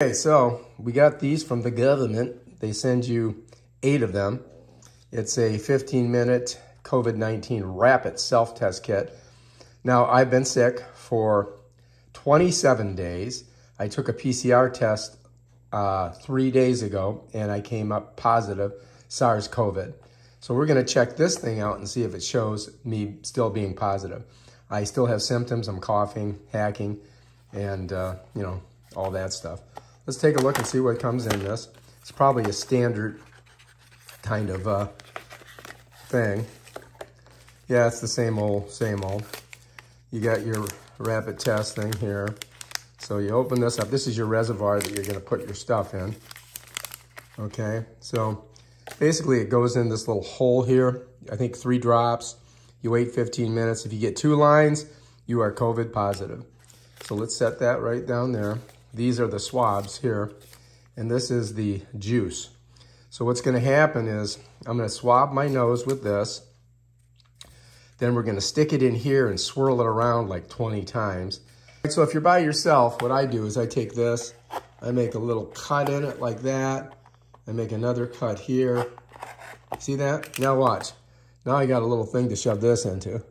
Okay, so we got these from the government. They send you eight of them. It's a 15 minute COVID-19 rapid self-test kit. Now, I've been sick for 27 days. I took a PCR test uh, three days ago and I came up positive SARS-CoV. So we're gonna check this thing out and see if it shows me still being positive. I still have symptoms, I'm coughing, hacking, and uh, you know, all that stuff. Let's take a look and see what comes in this. It's probably a standard kind of uh, thing. Yeah, it's the same old, same old. You got your rapid test thing here. So you open this up. This is your reservoir that you're gonna put your stuff in. Okay, so basically it goes in this little hole here. I think three drops. You wait 15 minutes. If you get two lines, you are COVID positive. So let's set that right down there. These are the swabs here, and this is the juice. So what's gonna happen is I'm gonna swab my nose with this. Then we're gonna stick it in here and swirl it around like 20 times. So if you're by yourself, what I do is I take this, I make a little cut in it like that. I make another cut here. See that? Now watch. Now I got a little thing to shove this into.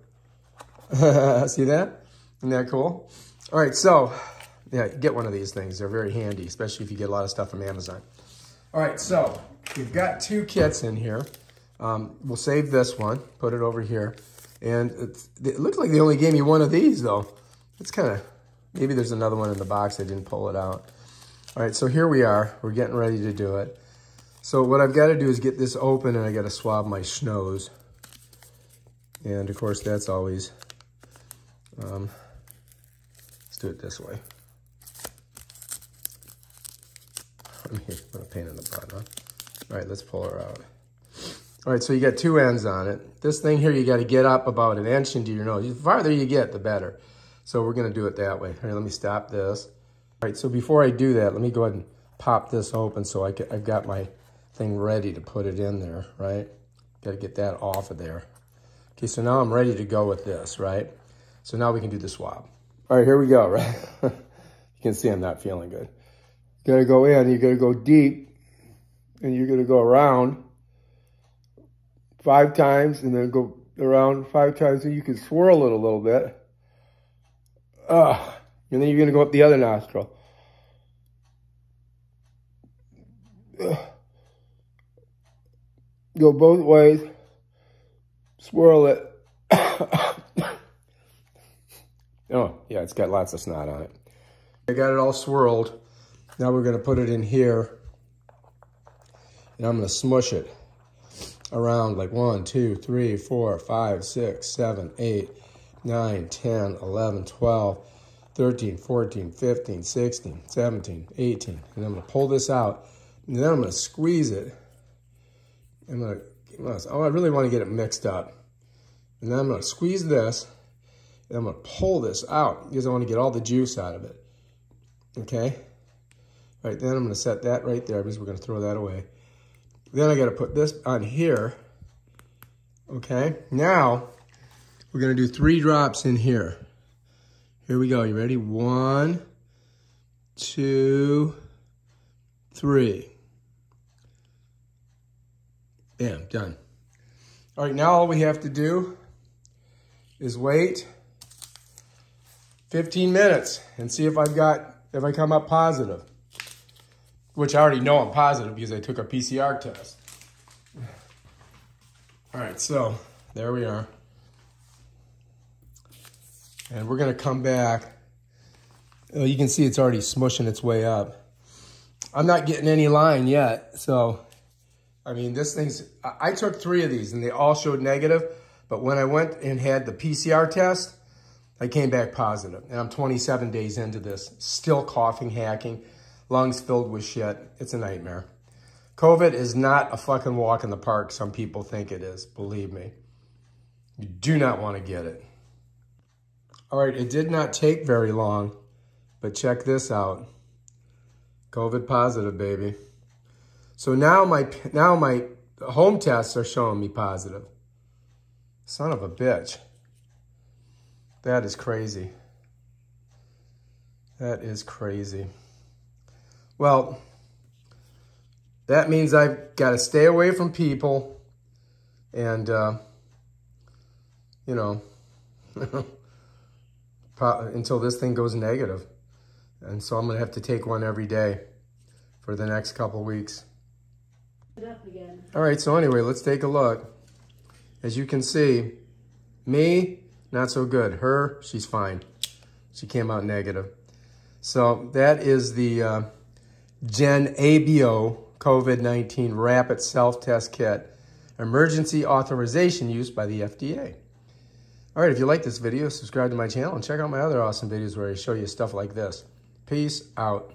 See that? Isn't that cool? All right, so yeah, get one of these things. They're very handy, especially if you get a lot of stuff from Amazon. All right, so we've got two kits in here. Um, we'll save this one, put it over here. And it looks like they only gave me one of these though. It's kind of, maybe there's another one in the box. I didn't pull it out. All right, so here we are. We're getting ready to do it. So what I've got to do is get this open and I got to swab my schnoz. And of course, that's always, um, let's do it this way. I'm here, what a pain in the butt, huh? All right, let's pull her out. All right, so you got two ends on it. This thing here, you got to get up about an inch into your nose. The farther you get, the better. So we're going to do it that way. All right, let me stop this. All right, so before I do that, let me go ahead and pop this open so I can, I've got my thing ready to put it in there, right? Got to get that off of there. Okay, so now I'm ready to go with this, right? So now we can do the swab. All right, here we go, right? you can see I'm not feeling good. You gotta go in, you gotta go deep, and you're gonna go around five times and then go around five times and you can swirl it a little bit. Uh, and then you're going to go up the other nostril. Uh, go both ways. Swirl it. oh, yeah, it's got lots of snot on it. I got it all swirled. Now we're going to put it in here. And I'm going to smush it around like 1, 2, 3, 4, 5, 6, 7, 8, 9, 10, 11, 12, 13, 14, 15, 16, 17, 18. And I'm going to pull this out. And then I'm going to squeeze it. I'm to, oh, I really want to get it mixed up. And then I'm going to squeeze this. And I'm going to pull this out because I want to get all the juice out of it. Okay? Right, then I'm going to set that right there because we're going to throw that away. Then I got to put this on here. Okay, now we're going to do three drops in here. Here we go. You ready? One, two, three. Bam, done. All right, now all we have to do is wait 15 minutes and see if I've got, if I come up positive which I already know I'm positive because I took a PCR test. All right, so there we are. And we're gonna come back. Oh, you can see it's already smushing its way up. I'm not getting any line yet, so, I mean, this thing's, I took three of these and they all showed negative, but when I went and had the PCR test, I came back positive, and I'm 27 days into this, still coughing, hacking, lungs filled with shit. It's a nightmare. COVID is not a fucking walk in the park some people think it is, believe me. You do not want to get it. All right, it did not take very long, but check this out. COVID positive, baby. So now my now my home tests are showing me positive. Son of a bitch. That is crazy. That is crazy. Well, that means I've got to stay away from people and, uh, you know, until this thing goes negative. And so I'm going to have to take one every day for the next couple weeks. All right, so anyway, let's take a look. As you can see, me, not so good. Her, she's fine. She came out negative. So that is the uh, Genabio COVID-19 Rapid Self-Test Kit emergency authorization used by the FDA. All right, if you like this video, subscribe to my channel and check out my other awesome videos where I show you stuff like this. Peace out.